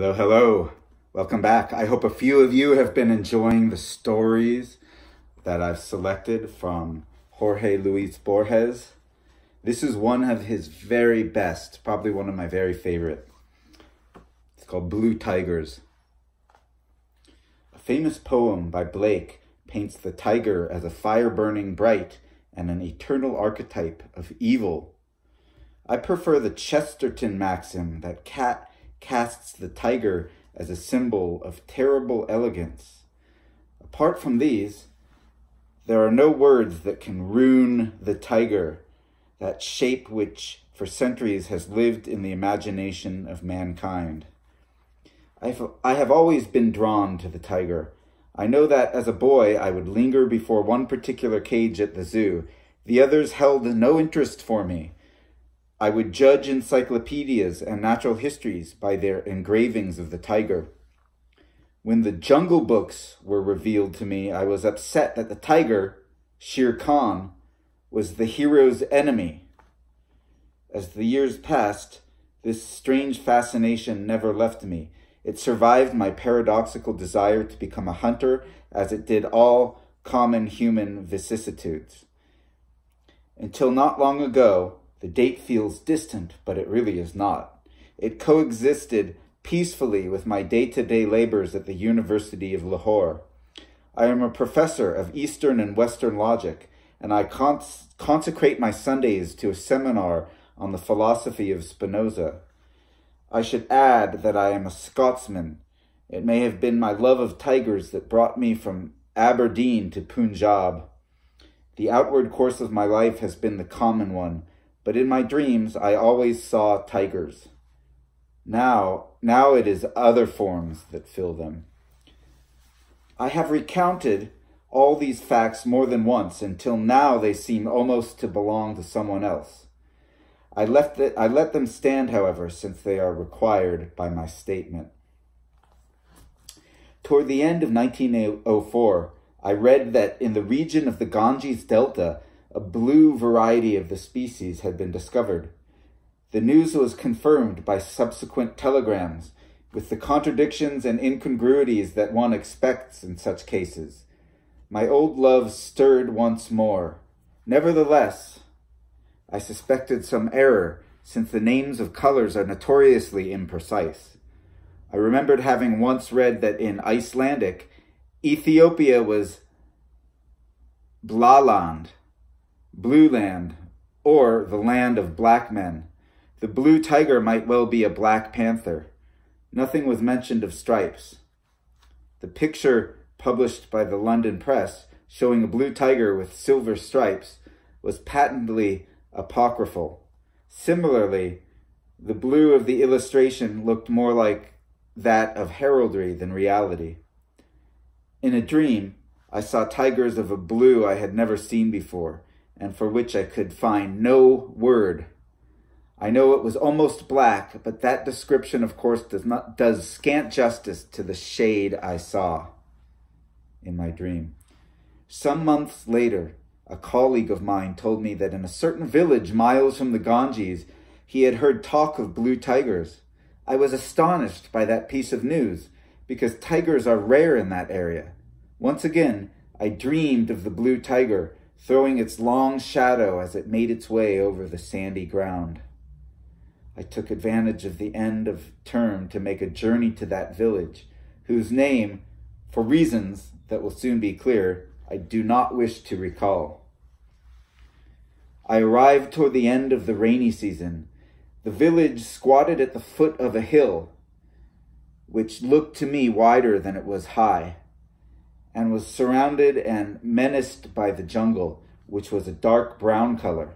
Hello, hello. Welcome back. I hope a few of you have been enjoying the stories that I've selected from Jorge Luis Borges. This is one of his very best, probably one of my very favorite. It's called Blue Tigers. A famous poem by Blake paints the tiger as a fire burning bright and an eternal archetype of evil. I prefer the Chesterton maxim that cat casts the tiger as a symbol of terrible elegance. Apart from these, there are no words that can ruin the tiger, that shape which for centuries has lived in the imagination of mankind. I've, I have always been drawn to the tiger. I know that as a boy I would linger before one particular cage at the zoo. The others held no interest for me. I would judge encyclopedias and natural histories by their engravings of the tiger. When the Jungle Books were revealed to me, I was upset that the tiger, Shere Khan, was the hero's enemy. As the years passed, this strange fascination never left me. It survived my paradoxical desire to become a hunter, as it did all common human vicissitudes. Until not long ago, the date feels distant, but it really is not. It coexisted peacefully with my day to day labors at the University of Lahore. I am a professor of Eastern and Western logic, and I cons- consecrate my Sundays to a seminar on the philosophy of Spinoza. I should add that I am a Scotsman. It may have been my love of tigers that brought me from Aberdeen to Punjab. The outward course of my life has been the common one, but in my dreams I always saw tigers. Now, now it is other forms that fill them. I have recounted all these facts more than once until now they seem almost to belong to someone else. I, left it, I let them stand, however, since they are required by my statement. Toward the end of 1904, I read that in the region of the Ganges Delta, a blue variety of the species had been discovered. The news was confirmed by subsequent telegrams, with the contradictions and incongruities that one expects in such cases. My old love stirred once more. Nevertheless, I suspected some error, since the names of colors are notoriously imprecise. I remembered having once read that in Icelandic, Ethiopia was Blaland, Blue Land, or the land of black men. The blue tiger might well be a black panther. Nothing was mentioned of stripes. The picture published by the London press showing a blue tiger with silver stripes was patently apocryphal. Similarly, the blue of the illustration looked more like that of heraldry than reality. In a dream, I saw tigers of a blue I had never seen before, and for which I could find no word. I know it was almost black, but that description, of course, does not does scant justice to the shade I saw in my dream. Some months later, a colleague of mine told me that in a certain village miles from the Ganges, he had heard talk of blue tigers. I was astonished by that piece of news because tigers are rare in that area. Once again, I dreamed of the blue tiger throwing its long shadow as it made its way over the sandy ground. I took advantage of the end of term to make a journey to that village, whose name, for reasons that will soon be clear, I do not wish to recall. I arrived toward the end of the rainy season. The village squatted at the foot of a hill, which looked to me wider than it was high and was surrounded and menaced by the jungle, which was a dark brown color.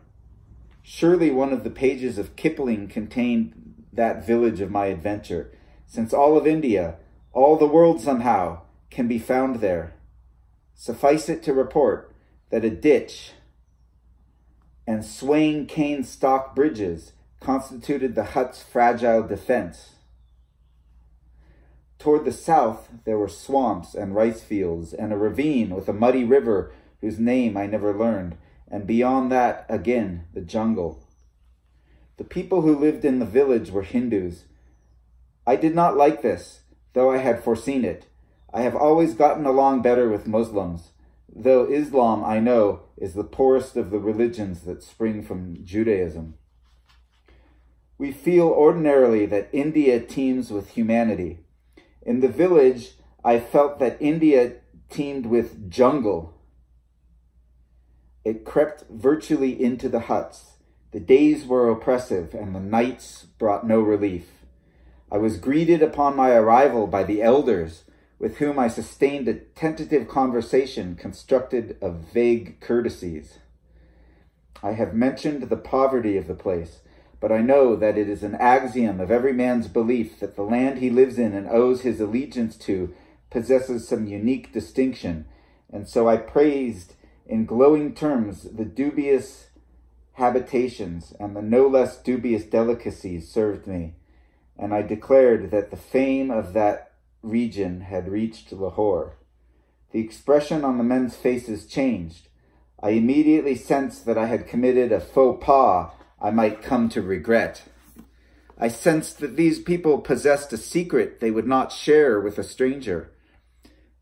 Surely one of the pages of Kipling contained that village of my adventure, since all of India, all the world somehow, can be found there. Suffice it to report that a ditch and swaying cane stock bridges constituted the hut's fragile defense. Toward the south, there were swamps and rice fields, and a ravine with a muddy river whose name I never learned, and beyond that, again, the jungle. The people who lived in the village were Hindus. I did not like this, though I had foreseen it. I have always gotten along better with Muslims, though Islam, I know, is the poorest of the religions that spring from Judaism. We feel ordinarily that India teems with humanity. In the village, I felt that India teemed with jungle. It crept virtually into the huts. The days were oppressive, and the nights brought no relief. I was greeted upon my arrival by the elders, with whom I sustained a tentative conversation constructed of vague courtesies. I have mentioned the poverty of the place, but I know that it is an axiom of every man's belief that the land he lives in and owes his allegiance to possesses some unique distinction, and so I praised in glowing terms the dubious habitations and the no less dubious delicacies served me, and I declared that the fame of that region had reached Lahore. The expression on the men's faces changed. I immediately sensed that I had committed a faux pas I might come to regret. I sensed that these people possessed a secret they would not share with a stranger.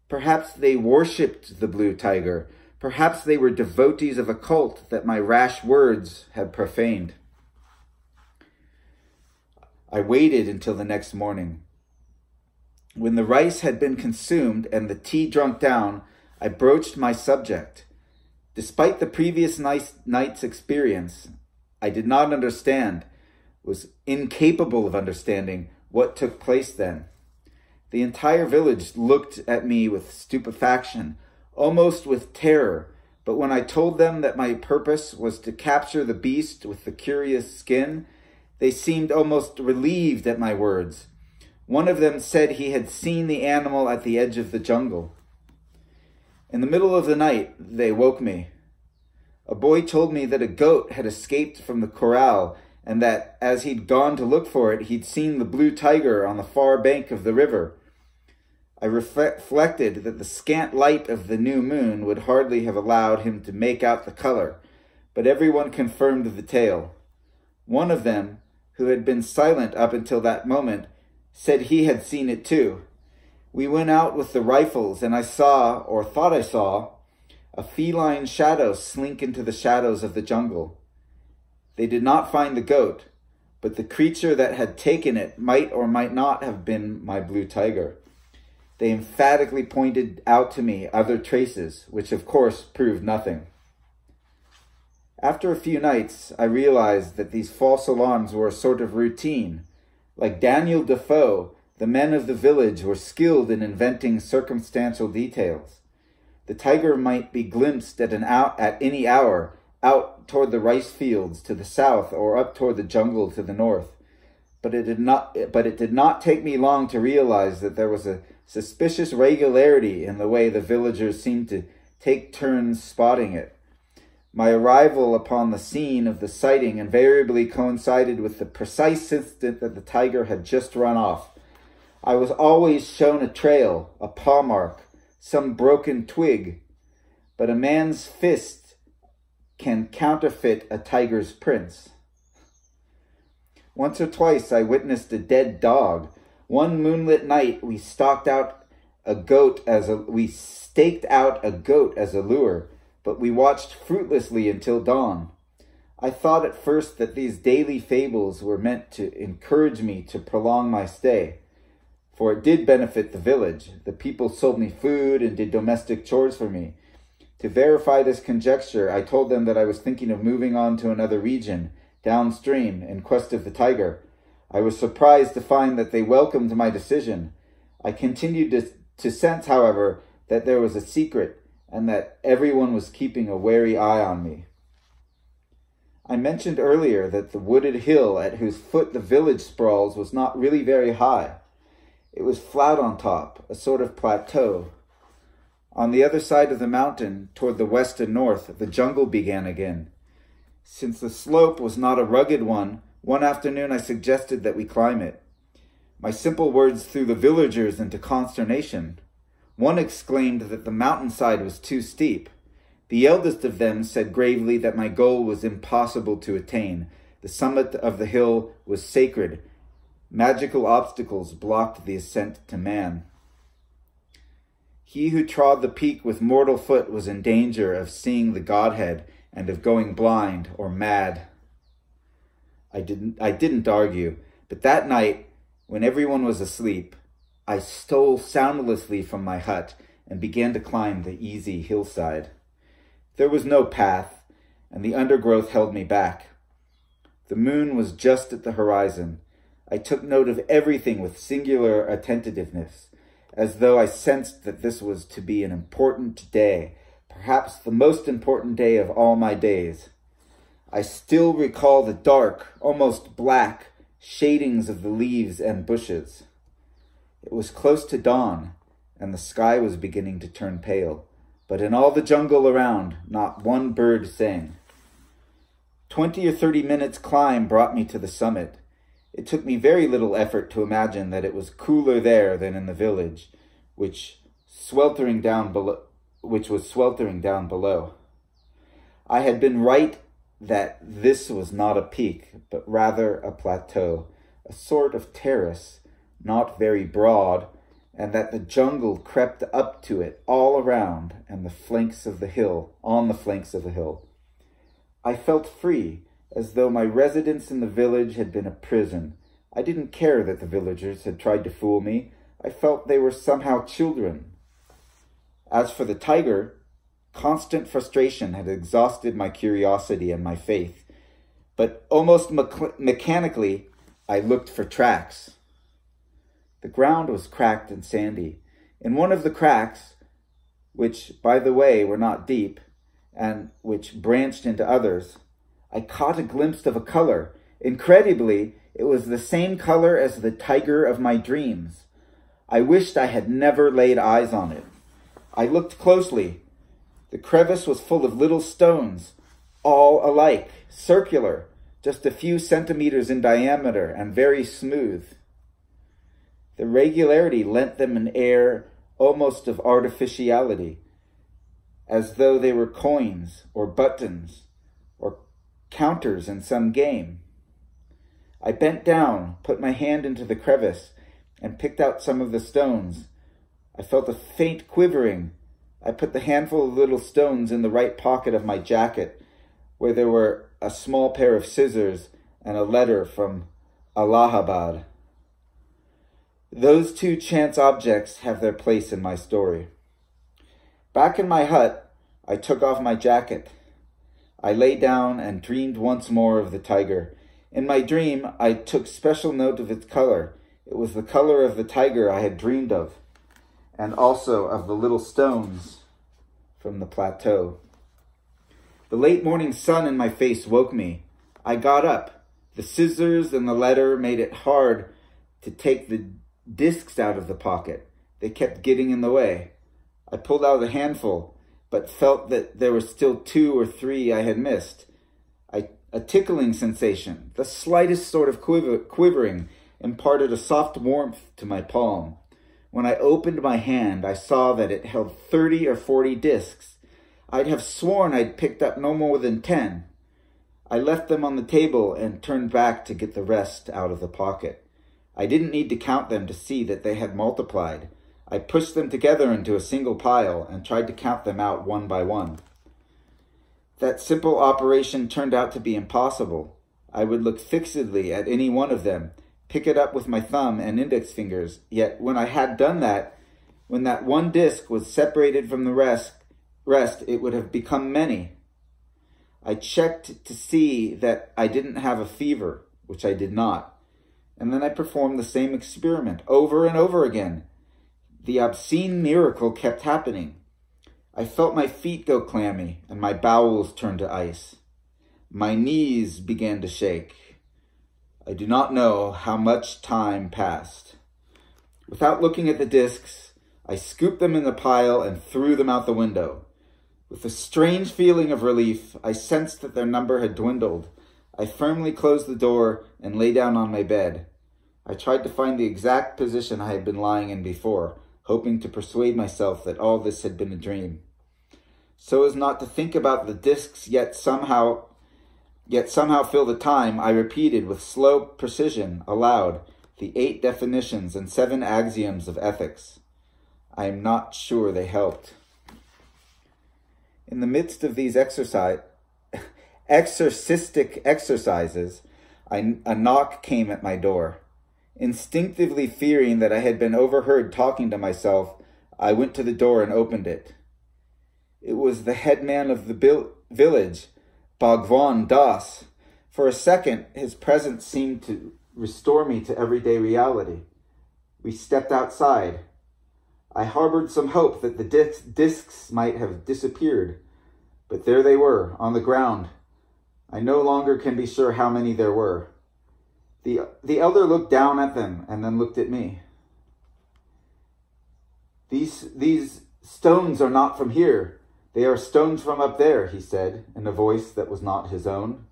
Perhaps they worshipped the blue tiger. Perhaps they were devotees of a cult that my rash words had profaned. I waited until the next morning. When the rice had been consumed and the tea drunk down, I broached my subject. Despite the previous night's experience, I did not understand, was incapable of understanding what took place then. The entire village looked at me with stupefaction, almost with terror, but when I told them that my purpose was to capture the beast with the curious skin, they seemed almost relieved at my words. One of them said he had seen the animal at the edge of the jungle. In the middle of the night, they woke me. A boy told me that a goat had escaped from the corral and that as he'd gone to look for it, he'd seen the blue tiger on the far bank of the river. I reflected that the scant light of the new moon would hardly have allowed him to make out the color, but everyone confirmed the tale. One of them, who had been silent up until that moment, said he had seen it too. We went out with the rifles, and I saw, or thought I saw, a feline shadow slink into the shadows of the jungle. They did not find the goat, but the creature that had taken it might or might not have been my blue tiger. They emphatically pointed out to me other traces, which of course proved nothing. After a few nights, I realized that these false alarms were a sort of routine. Like Daniel Defoe, the men of the village were skilled in inventing circumstantial details. The tiger might be glimpsed at an at any hour out toward the rice fields to the south or up toward the jungle to the north. But it did not but it did not take me long to realize that there was a suspicious regularity in the way the villagers seemed to take turns spotting it. My arrival upon the scene of the sighting invariably coincided with the precise instant that the tiger had just run off. I was always shown a trail, a paw mark, some broken twig, but a man's fist can counterfeit a tiger's prints. Once or twice I witnessed a dead dog. One moonlit night we stalked out a goat as a we staked out a goat as a lure, but we watched fruitlessly until dawn. I thought at first that these daily fables were meant to encourage me to prolong my stay for it did benefit the village. The people sold me food and did domestic chores for me. To verify this conjecture, I told them that I was thinking of moving on to another region, downstream, in quest of the tiger. I was surprised to find that they welcomed my decision. I continued to, to sense, however, that there was a secret and that everyone was keeping a wary eye on me. I mentioned earlier that the wooded hill at whose foot the village sprawls was not really very high. It was flat on top, a sort of plateau. On the other side of the mountain, toward the west and north, the jungle began again. Since the slope was not a rugged one, one afternoon I suggested that we climb it. My simple words threw the villagers into consternation. One exclaimed that the mountainside was too steep. The eldest of them said gravely that my goal was impossible to attain. The summit of the hill was sacred, Magical obstacles blocked the ascent to man. He who trod the peak with mortal foot was in danger of seeing the Godhead and of going blind or mad. I didn't, I didn't argue, but that night, when everyone was asleep, I stole soundlessly from my hut and began to climb the easy hillside. There was no path, and the undergrowth held me back. The moon was just at the horizon. I took note of everything with singular attentiveness, as though I sensed that this was to be an important day, perhaps the most important day of all my days. I still recall the dark, almost black, shadings of the leaves and bushes. It was close to dawn, and the sky was beginning to turn pale, but in all the jungle around, not one bird sang. Twenty or thirty minutes' climb brought me to the summit. It took me very little effort to imagine that it was cooler there than in the village, which sweltering down below, which was sweltering down below. I had been right that this was not a peak, but rather a plateau, a sort of terrace, not very broad, and that the jungle crept up to it all around and the flanks of the hill, on the flanks of the hill. I felt free, as though my residence in the village had been a prison. I didn't care that the villagers had tried to fool me. I felt they were somehow children. As for the tiger, constant frustration had exhausted my curiosity and my faith. But almost me mechanically, I looked for tracks. The ground was cracked and sandy. In one of the cracks, which, by the way, were not deep, and which branched into others, I caught a glimpse of a color. Incredibly, it was the same color as the tiger of my dreams. I wished I had never laid eyes on it. I looked closely. The crevice was full of little stones, all alike, circular, just a few centimeters in diameter and very smooth. The regularity lent them an air almost of artificiality, as though they were coins or buttons counters in some game. I bent down, put my hand into the crevice, and picked out some of the stones. I felt a faint quivering. I put the handful of little stones in the right pocket of my jacket, where there were a small pair of scissors and a letter from Allahabad. Those two chance objects have their place in my story. Back in my hut, I took off my jacket. I lay down and dreamed once more of the tiger. In my dream, I took special note of its color. It was the color of the tiger I had dreamed of, and also of the little stones from the plateau. The late morning sun in my face woke me. I got up. The scissors and the letter made it hard to take the discs out of the pocket. They kept getting in the way. I pulled out a handful, but felt that there were still two or three I had missed. I, a tickling sensation, the slightest sort of quiver, quivering, imparted a soft warmth to my palm. When I opened my hand, I saw that it held 30 or 40 discs. I'd have sworn I'd picked up no more than 10. I left them on the table and turned back to get the rest out of the pocket. I didn't need to count them to see that they had multiplied. I pushed them together into a single pile and tried to count them out one by one. That simple operation turned out to be impossible. I would look fixedly at any one of them, pick it up with my thumb and index fingers, yet when I had done that, when that one disc was separated from the rest, rest it would have become many. I checked to see that I didn't have a fever, which I did not. And then I performed the same experiment over and over again. The obscene miracle kept happening. I felt my feet go clammy and my bowels turn to ice. My knees began to shake. I do not know how much time passed. Without looking at the discs, I scooped them in the pile and threw them out the window. With a strange feeling of relief, I sensed that their number had dwindled. I firmly closed the door and lay down on my bed. I tried to find the exact position I had been lying in before, hoping to persuade myself that all this had been a dream. So as not to think about the discs yet somehow yet somehow fill the time, I repeated with slow precision, aloud, the eight definitions and seven axioms of ethics. I am not sure they helped. In the midst of these exercise, exorcistic exercises, I, a knock came at my door. Instinctively fearing that I had been overheard talking to myself, I went to the door and opened it. It was the headman of the village, Bhagwan Das. For a second, his presence seemed to restore me to everyday reality. We stepped outside. I harbored some hope that the dis discs might have disappeared, but there they were, on the ground. I no longer can be sure how many there were. The, the elder looked down at them and then looked at me. These, these stones are not from here. They are stones from up there, he said, in a voice that was not his own.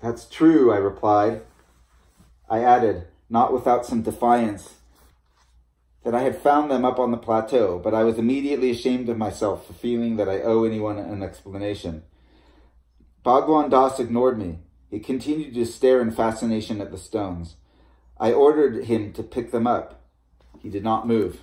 That's true, I replied. I added, not without some defiance, that I had found them up on the plateau, but I was immediately ashamed of myself for feeling that I owe anyone an explanation. Bhagwan Das ignored me. He continued to stare in fascination at the stones. I ordered him to pick them up. He did not move.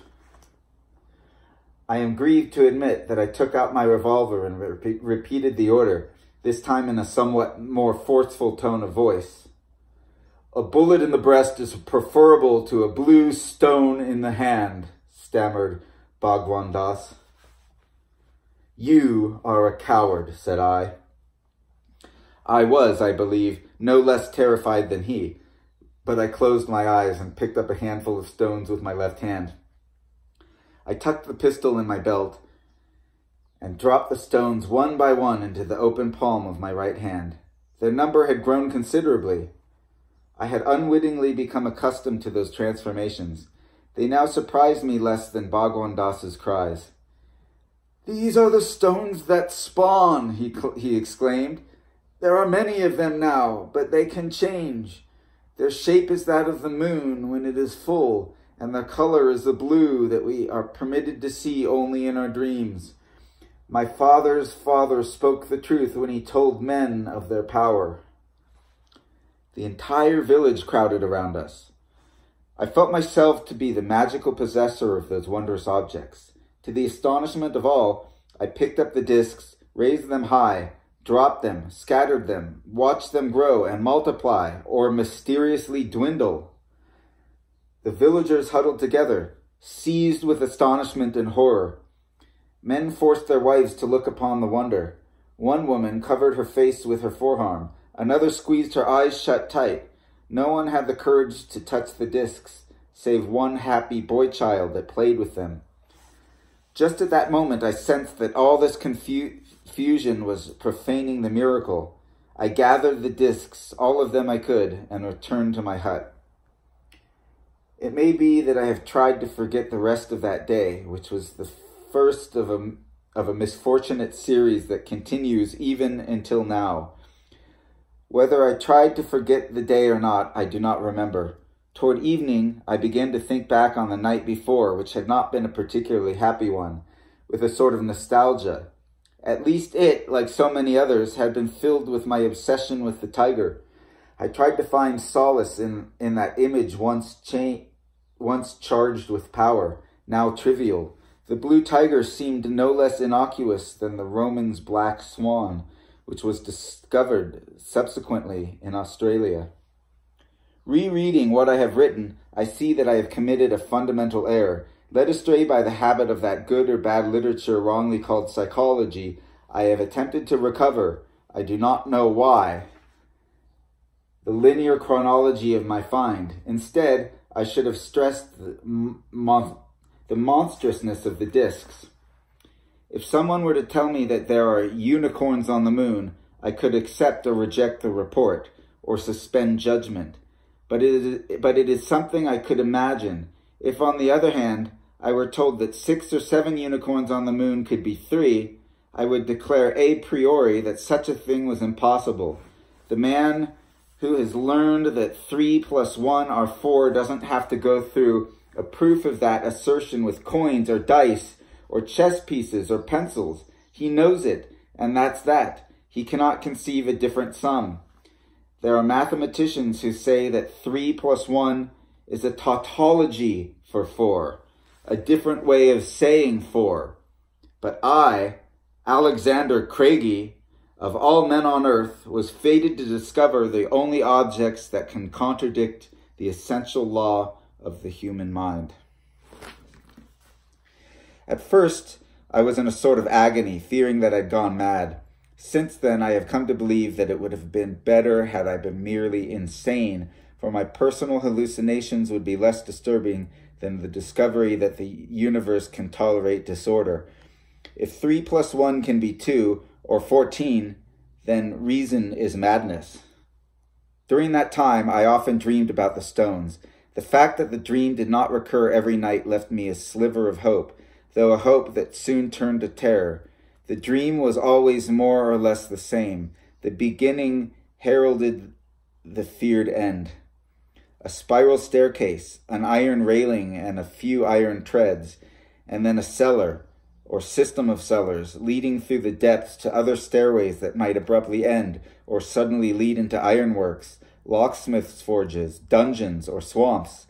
I am grieved to admit that I took out my revolver and re repeated the order, this time in a somewhat more forceful tone of voice. A bullet in the breast is preferable to a blue stone in the hand, stammered Bhagwan Das. You are a coward, said I. I was, I believe, no less terrified than he, but I closed my eyes and picked up a handful of stones with my left hand. I tucked the pistol in my belt and dropped the stones one by one into the open palm of my right hand. Their number had grown considerably. I had unwittingly become accustomed to those transformations. They now surprised me less than Bhagwan Das's cries. These are the stones that spawn, he, he exclaimed. There are many of them now, but they can change. Their shape is that of the moon when it is full, and their color is the blue that we are permitted to see only in our dreams. My father's father spoke the truth when he told men of their power. The entire village crowded around us. I felt myself to be the magical possessor of those wondrous objects. To the astonishment of all, I picked up the discs, raised them high, dropped them, scattered them, watched them grow and multiply or mysteriously dwindle. The villagers huddled together, seized with astonishment and horror. Men forced their wives to look upon the wonder. One woman covered her face with her forearm. Another squeezed her eyes shut tight. No one had the courage to touch the discs, save one happy boy child that played with them. Just at that moment, I sensed that all this confusion was profaning the miracle. I gathered the discs, all of them I could, and returned to my hut. It may be that I have tried to forget the rest of that day, which was the first of a, of a misfortunate series that continues even until now. Whether I tried to forget the day or not, I do not remember. Toward evening, I began to think back on the night before, which had not been a particularly happy one, with a sort of nostalgia. At least it, like so many others, had been filled with my obsession with the tiger. I tried to find solace in, in that image once cha once charged with power, now trivial. The blue tiger seemed no less innocuous than the Roman's black swan, which was discovered subsequently in Australia. Rereading what I have written, I see that I have committed a fundamental error. Led astray by the habit of that good or bad literature wrongly called psychology, I have attempted to recover, I do not know why, the linear chronology of my find. Instead, I should have stressed the, mon the monstrousness of the discs. If someone were to tell me that there are unicorns on the moon, I could accept or reject the report or suspend judgment. But it is, but it is something I could imagine. If, on the other hand, I were told that six or seven unicorns on the moon could be three, I would declare a priori that such a thing was impossible. The man who has learned that 3 plus 1 are 4 doesn't have to go through a proof of that assertion with coins or dice or chess pieces or pencils. He knows it, and that's that. He cannot conceive a different sum. There are mathematicians who say that 3 plus 1 is a tautology for 4, a different way of saying 4. But I, Alexander Craigie, of all men on earth, was fated to discover the only objects that can contradict the essential law of the human mind. At first, I was in a sort of agony, fearing that I'd gone mad. Since then, I have come to believe that it would have been better had I been merely insane, for my personal hallucinations would be less disturbing than the discovery that the universe can tolerate disorder. If 3 plus 1 can be 2, or 14, then reason is madness. During that time, I often dreamed about the stones. The fact that the dream did not recur every night left me a sliver of hope, though a hope that soon turned to terror. The dream was always more or less the same. The beginning heralded the feared end. A spiral staircase, an iron railing, and a few iron treads, and then a cellar, or system of cellars, leading through the depths to other stairways that might abruptly end, or suddenly lead into ironworks, locksmiths' forges, dungeons, or swamps.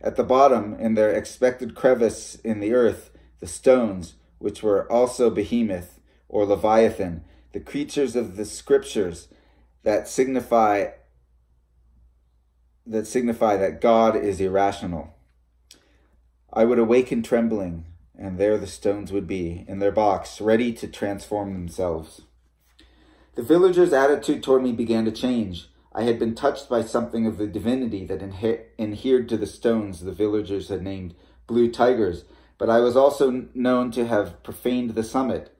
At the bottom, in their expected crevice in the earth, the stones, which were also behemoth or leviathan, the creatures of the scriptures that signify that signify that God is irrational. I would awaken trembling, and there the stones would be, in their box, ready to transform themselves. The villagers' attitude toward me began to change. I had been touched by something of the divinity that adhered to the stones the villagers had named blue tigers, but I was also known to have profaned the summit.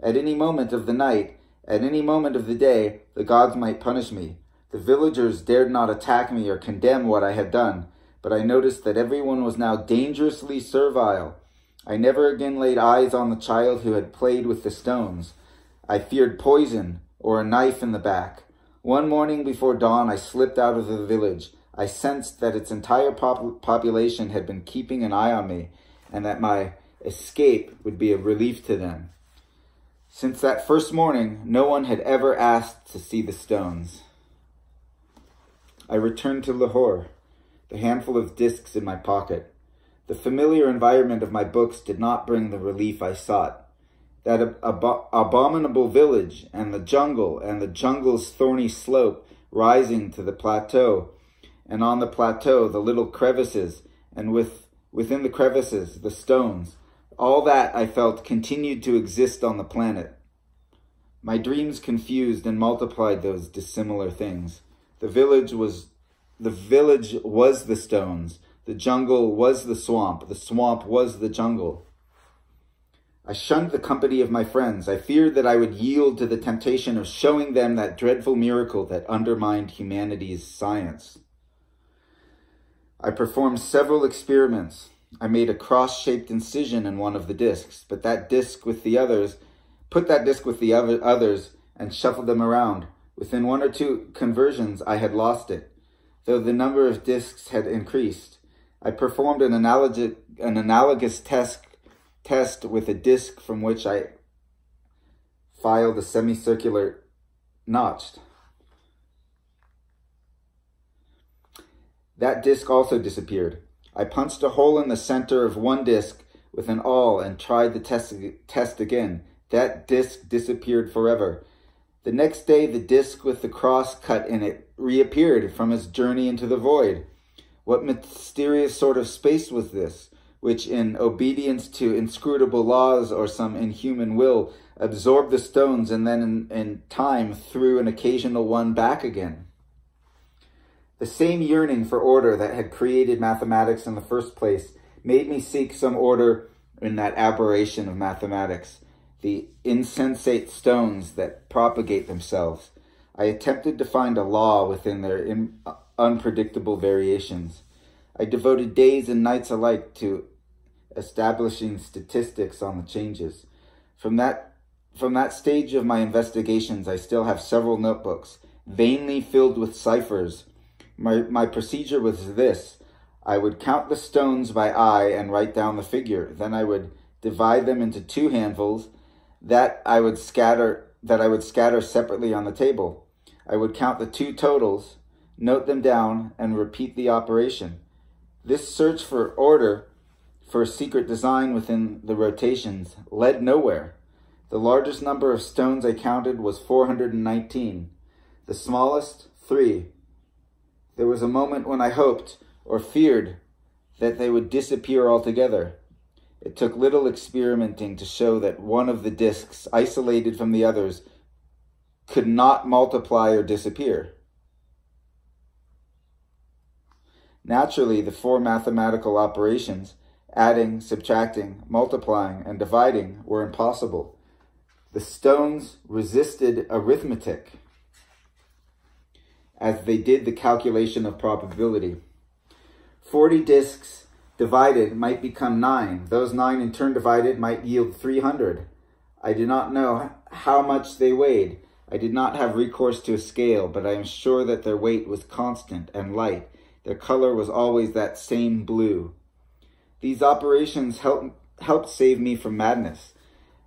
At any moment of the night, at any moment of the day, the gods might punish me. The villagers dared not attack me or condemn what I had done, but I noticed that everyone was now dangerously servile. I never again laid eyes on the child who had played with the stones. I feared poison or a knife in the back. One morning before dawn, I slipped out of the village. I sensed that its entire pop population had been keeping an eye on me and that my escape would be a relief to them. Since that first morning, no one had ever asked to see the stones. I returned to Lahore, the handful of discs in my pocket. The familiar environment of my books did not bring the relief I sought. That ab ab abominable village and the jungle and the jungle's thorny slope rising to the plateau, and on the plateau the little crevices, and with within the crevices, the stones, all that I felt continued to exist on the planet. My dreams confused and multiplied those dissimilar things. The village was the village was the stones. The jungle was the swamp. The swamp was the jungle. I shunned the company of my friends. I feared that I would yield to the temptation of showing them that dreadful miracle that undermined humanity's science. I performed several experiments. I made a cross-shaped incision in one of the discs, but that disc with the others, put that disc with the other others and shuffled them around. Within one or two conversions, I had lost it, though the number of discs had increased. I performed an, analog an analogous test, test with a disc from which I filed a semicircular notched. That disc also disappeared. I punched a hole in the center of one disc with an awl and tried the test, test again. That disc disappeared forever. The next day, the disc with the cross cut in it reappeared from its journey into the void. What mysterious sort of space was this, which, in obedience to inscrutable laws or some inhuman will, absorbed the stones and then in, in time threw an occasional one back again? The same yearning for order that had created mathematics in the first place made me seek some order in that aberration of mathematics, the insensate stones that propagate themselves. I attempted to find a law within their uh, unpredictable variations. I devoted days and nights alike to establishing statistics on the changes. From that, from that stage of my investigations, I still have several notebooks, vainly filled with ciphers my, my procedure was this. I would count the stones by eye and write down the figure. Then I would divide them into two handfuls that I would scatter that I would scatter separately on the table. I would count the two totals, note them down, and repeat the operation. This search for order for secret design within the rotations led nowhere. The largest number of stones I counted was 419. The smallest, three. There was a moment when I hoped or feared that they would disappear altogether. It took little experimenting to show that one of the disks, isolated from the others, could not multiply or disappear. Naturally, the four mathematical operations, adding, subtracting, multiplying, and dividing, were impossible. The stones resisted arithmetic as they did the calculation of probability. 40 disks divided might become 9. Those 9 in turn divided might yield 300. I do not know how much they weighed. I did not have recourse to a scale, but I am sure that their weight was constant and light. Their color was always that same blue. These operations helped, helped save me from madness.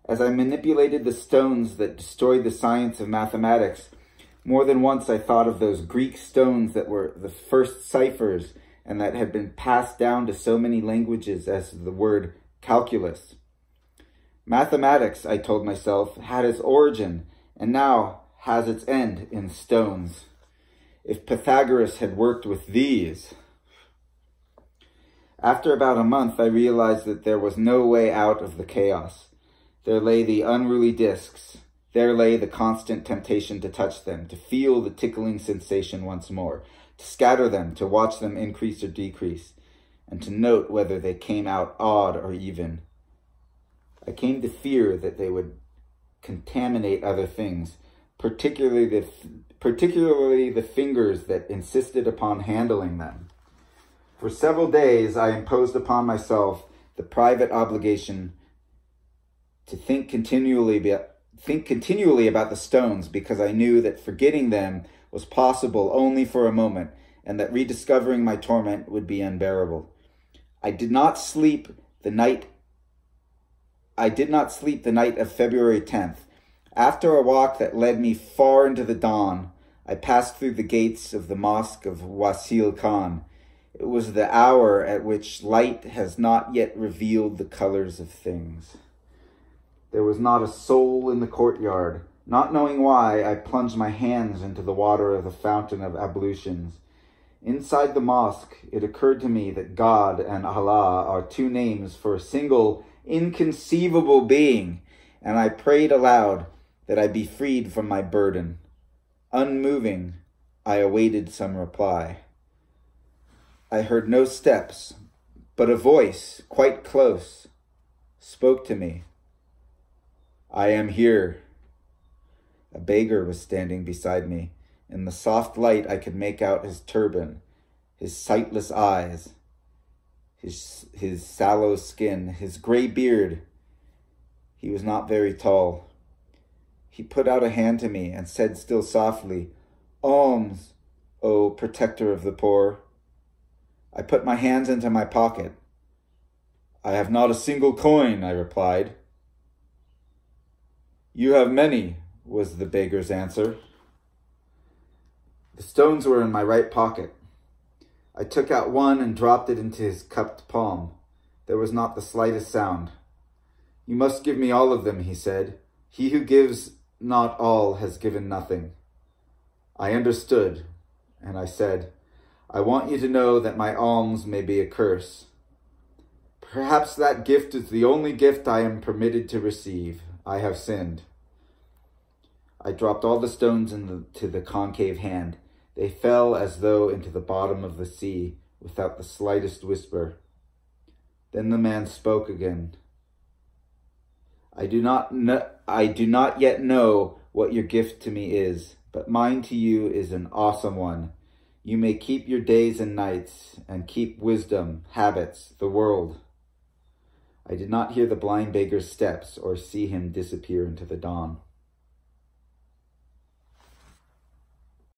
As I manipulated the stones that destroyed the science of mathematics, more than once I thought of those Greek stones that were the first ciphers and that had been passed down to so many languages as the word calculus. Mathematics, I told myself, had its origin and now has its end in stones. If Pythagoras had worked with these. After about a month, I realized that there was no way out of the chaos. There lay the unruly discs. There lay the constant temptation to touch them, to feel the tickling sensation once more, to scatter them, to watch them increase or decrease, and to note whether they came out odd or even. I came to fear that they would contaminate other things, particularly the, particularly the fingers that insisted upon handling them. For several days, I imposed upon myself the private obligation to think continually, think continually about the stones because I knew that forgetting them was possible only for a moment, and that rediscovering my torment would be unbearable. I did not sleep the night I did not sleep the night of February 10th. After a walk that led me far into the dawn, I passed through the gates of the mosque of Wazil Khan. It was the hour at which light has not yet revealed the colors of things. There was not a soul in the courtyard, not knowing why, I plunged my hands into the water of the fountain of ablutions. Inside the mosque, it occurred to me that God and Allah are two names for a single, inconceivable being, and I prayed aloud that I be freed from my burden. Unmoving, I awaited some reply. I heard no steps, but a voice, quite close, spoke to me. I am here, a beggar was standing beside me. In the soft light, I could make out his turban, his sightless eyes, his, his sallow skin, his gray beard. He was not very tall. He put out a hand to me and said still softly, Alms, O protector of the poor. I put my hands into my pocket. I have not a single coin, I replied. You have many, was the beggar's answer. The stones were in my right pocket. I took out one and dropped it into his cupped palm. There was not the slightest sound. You must give me all of them, he said. He who gives not all has given nothing. I understood, and I said, I want you to know that my alms may be a curse. Perhaps that gift is the only gift I am permitted to receive. I have sinned. I dropped all the stones into the concave hand. They fell as though into the bottom of the sea, without the slightest whisper. Then the man spoke again. I do not know, I do not yet know what your gift to me is, but mine to you is an awesome one. You may keep your days and nights, and keep wisdom, habits, the world. I did not hear the blind beggar's steps or see him disappear into the dawn.